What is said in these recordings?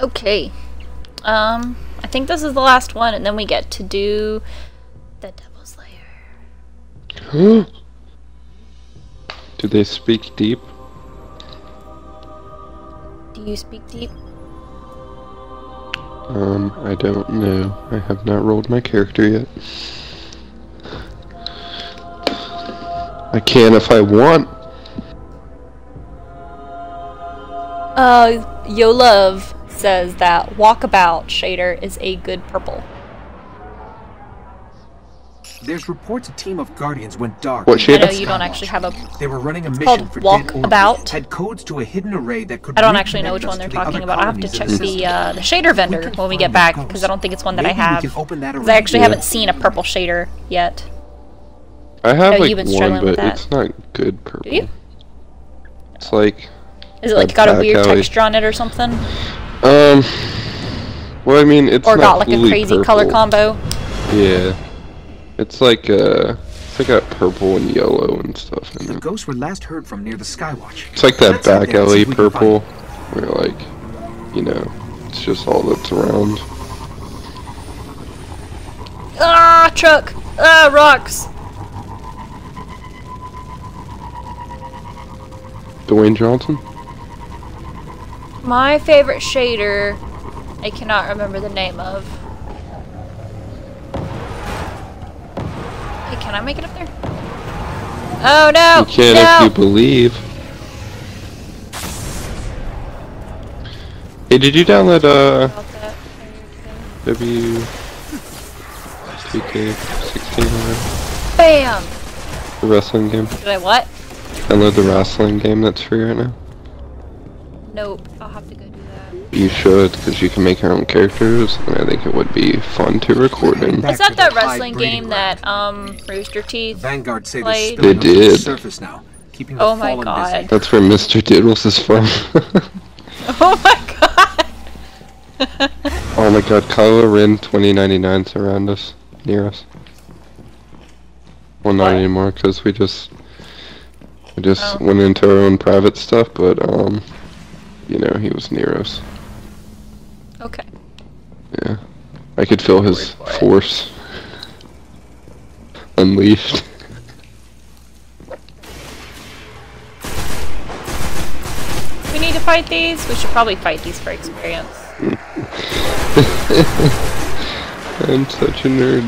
Okay. Um, I think this is the last one, and then we get to do the Devil's Lair. Do they speak deep? Do you speak deep? Um, I don't know. I have not rolled my character yet. I can if I want. Uh, Yo Love says that Walkabout shader is a good purple. There's reports a team of guardians went dark. What shader? I know you don't actually have a. They were running a mission for Walk Dead Had codes to a hidden array that could. I don't actually know which one they're the talking about. I'll have to check the uh, the shader vendor can when we get back because I don't think it's one that Maybe I have. can open that Because I actually Yeah. haven't seen a purple shader yet. I have like one, but it's not good purple. Do you? It's like, Is it like got a weird alley. texture on it or something? Um, well, I mean, it's Or not got like a fully crazy color combo? Yeah, it's like uh, it's like got purple and yellow and stuff in The it. ghosts were last heard from near the Skywatch. It's like that Let's back there alley if we can purple, where like, you know, it's just all that's around. Ah, truck! Ah, rocks! Dwayne Johnson. My favorite shader, I cannot remember the name of. Hey, can I make it up there? Oh no! You can no! if you believe. Hey, did you download uh. W Bam! the wrestling game? Did I what? Download the wrestling game that's free right now. Nope. You should, because you can make your own characters, and I think it would be fun to record in. Back Is that that wrestling game that um Rooster Teeth? Vanguard say Played. they're They spilling the did. surface now, keeping the Oh my God. busy. That's where Mr. Diddles is from. Oh my god! oh my god, Kylo Ren 2099's around us, near us. Well, not What? anymore, because we just we just Oh. went into our own private stuff, but um, you know, he was near us. Okay. Yeah, I could feel his force unleashed. We need to fight these? We should probably fight these for experience. I'm such a nerd.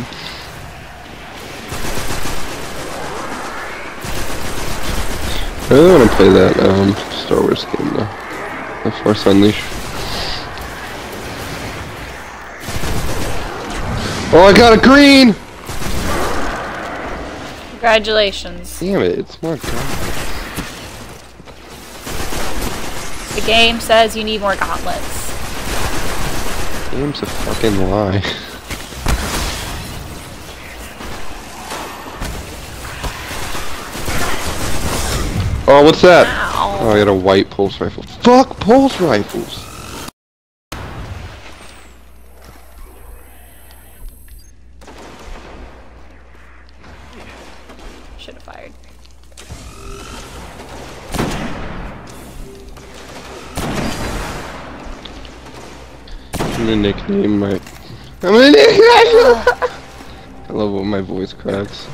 I really want to play that um, Star Wars game though. The Force Unleashed. Oh, I got a green! Congratulations. Damn it, it's more gauntlets. The game says you need more gauntlets. Game's a fucking lie. Oh, what's that? Oh, I got a white pulse rifle. Fuck pulse rifles! Gonna nickname my. I'm gonna nickname. I love when my voice cracks.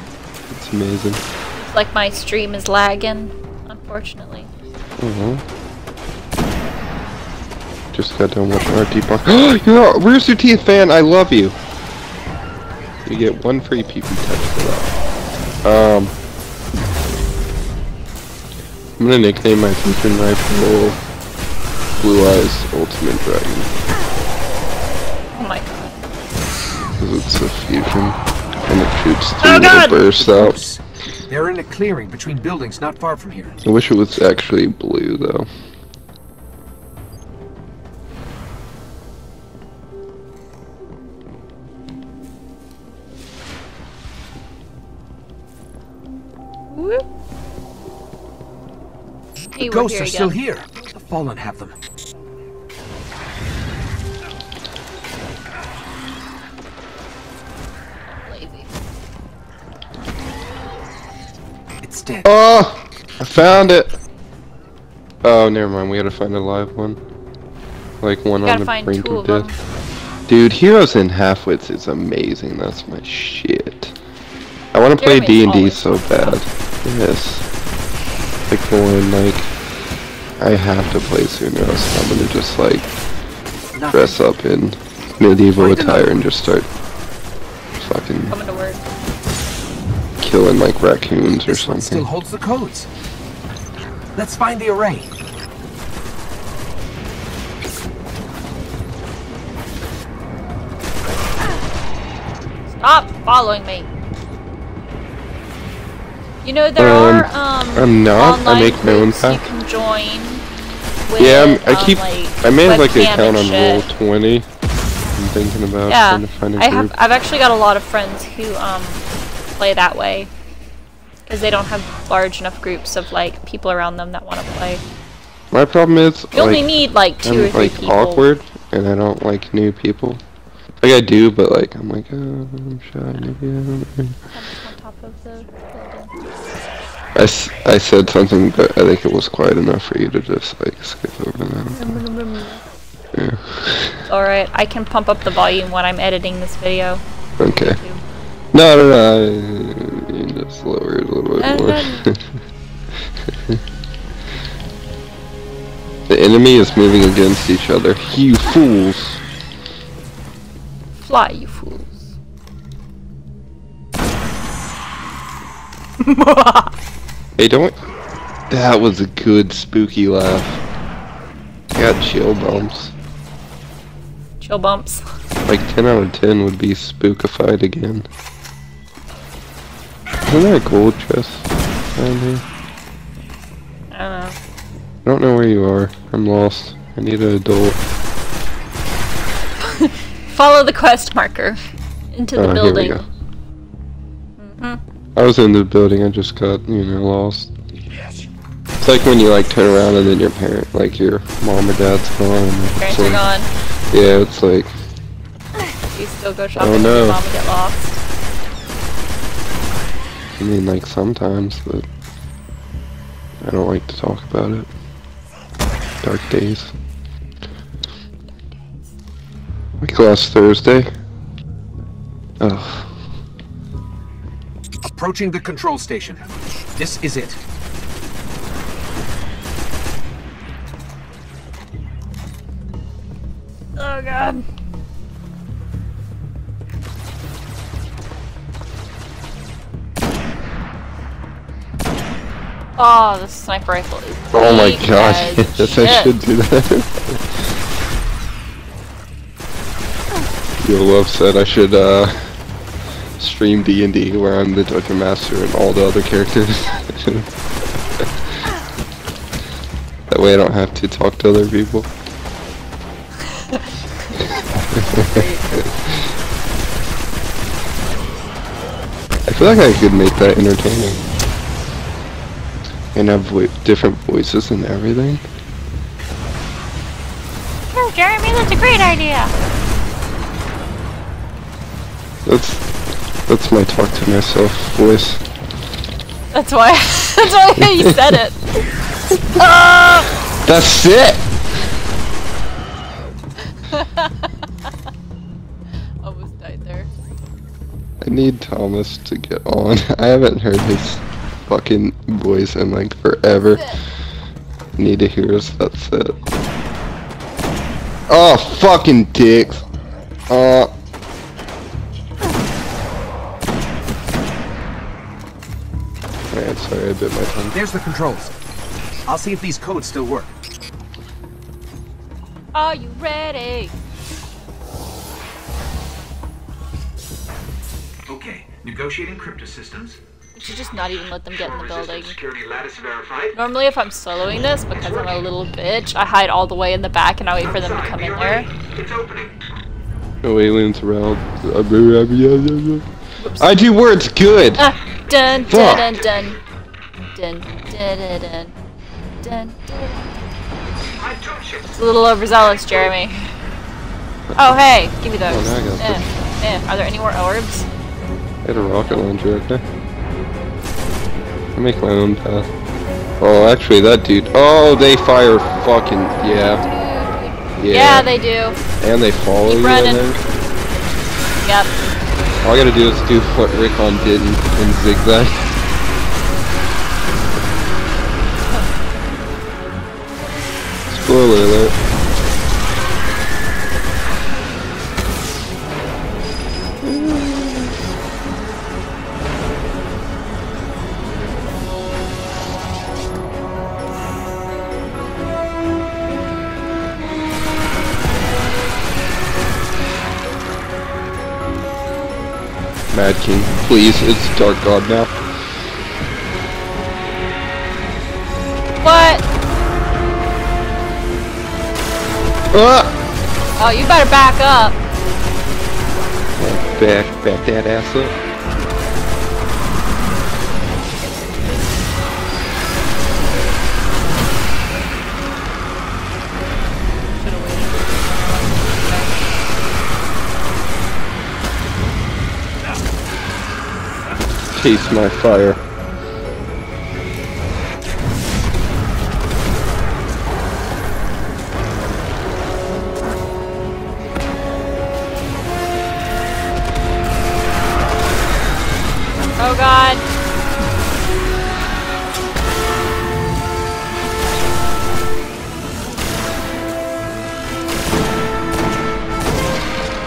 It's amazing. It's like my stream is lagging, unfortunately. Uh-huh. Just got done watching RT Box. You're a Rooster Teeth fan. I love you. You get one free PP touch for that. Um, I'm gonna nickname my fusion rifle Blue Eyes Ultimate Dragon Oh my god. Because it's a fusion and it shoots two Oh, little God! bursts out. Ghosts. They're in a clearing between buildings not far from here. I wish it was actually blue though. Whoop. Hey, we're Ghosts here are still here. The fallen have them. Oh, I found it. Oh, never mind. We gotta find a live one. like one on the brink of of death. Dude, Heroes & Halfwits is amazing. That's my shit. I want to play D and D so bad. Yes. Like going like, I have to play soon, or else I'm gonna just like dress up in medieval attire and just start fucking Coming to work. Killing like raccoons or This one still holds the codes. Let's find the array. Stop following me. You know there Um, are um I'm not. I online make my own groups you can join. With, Yeah, I'm, I um, keep. like, I made like an webcam account on Roll. Twenty. I'm thinking about Yeah, trying to find a I group. have. I've actually got a lot of friends who um play that way because they don't have large enough groups of like people around them that want to play. My problem is You only like, need like 2 I'm or three like people. awkward, and I don't like new people. Like I do, but like I'm like, oh, I'm shy. Maybe I don't. know." on top of the. I, s- I said something, but I think it was quiet enough for you to just like skip over that. Yeah. All right, I can pump up the volume when I'm editing this video. Okay. No, no, no. You just lower it a little bit more. the enemy is moving against each other. You fools! Fly, you fools. Hey, don't. That was a good spooky laugh. Got chill bumps. Chill bumps. Like 10 out of 10 would be spookified again. Isn't there a gold chest down here? I don't know. I don't know where you are. I'm lost. I need an adult. Follow the quest marker into the building. here we go. Mm-hmm. I was in the building, I just got, you know, lost. It's like when you like turn around and then your parent, like your mom or dad's gone. Parents are gone. Yeah, it's like, You still go shopping Oh, with no. your mom and get lost. I mean, like sometimes, but I don't like to talk about it. Dark days. Like last Thursday. Ugh. Approaching the control station. This is it. Oh god. Oh, the sniper rifle is Oh my god, yes I should do that. Yo Love said I should uh stream D&D where I'm the Dungeon Master and all the other characters. that way I don't have to talk to other people. I feel like I could make that entertaining. And have vo- different voices and everything. Oh, Jeremy, that's a great idea. That's that's my talk to myself voice. That's why. that's why you said it. Ah! That's it. Almost died there. I need Thomas to get on. I haven't heard his fucking voice in like forever. Need to hear his. That's it. Oh fucking dicks. Uh. Man, sorry, I bit my tongue. There's the controls. I'll see if these codes still work. Are you ready? Okay, negotiating crypto systems. We should just not even let them get in the building. Security lattice verified. Normally, if I'm soloing this, because I'm a little bitch, I hide all the way in the back and I wait for them to come in there. No aliens around. I do words good. Ah, dun dun dun dun dun dun dun dun dun. dun. I touch it. It's a little overzealous, Jeremy. Oh hey, give me those. Oh, now I got eh, eh. Are there any more orbs? I had a rocket launcher, okay? I make my own path. Oh, actually, that dude. Oh, they fire fucking. Yeah. Yeah, they do. And they follow Keep you, running. Yep. All I gotta do is do what Rickon did in, in Zigzag. Spoiler alert. Mad King, please, it's Dark God now. What? Ah! Oh, you better back up. Back, back that ass up. Taste my fire. Oh god.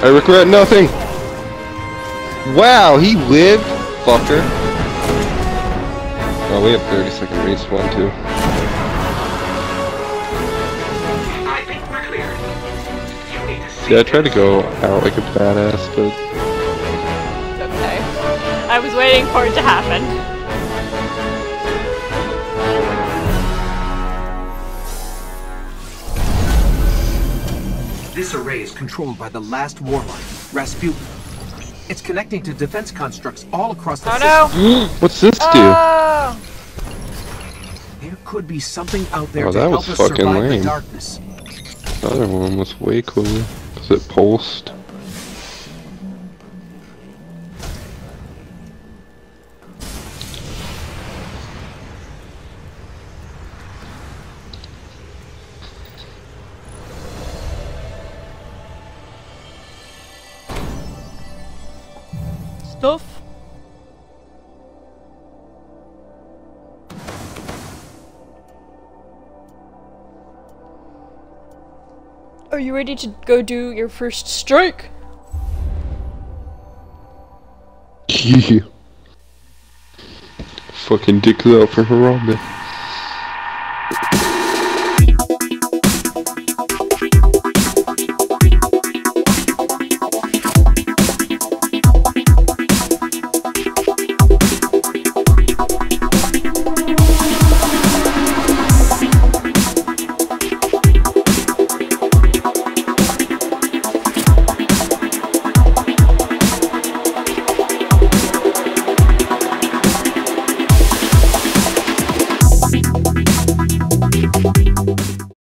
I regret nothing. Wow, he lived, fucker. Oh, we have 30 second respawn too. I think we're clear. You need to See, I tried to go out like a badass, but Okay. I was waiting for it to happen. This array is controlled by the last warlock, Rasputin. It's connecting to defense constructs all across the Oh system. no! what's this do? Oh! There could be something out there Oh, to that help was us fucking survive lame. the darkness. The other one was way cooler. Cause it pulsed. Are you ready to go do your first strike? Yeah. Fucking dicks out for Harambe.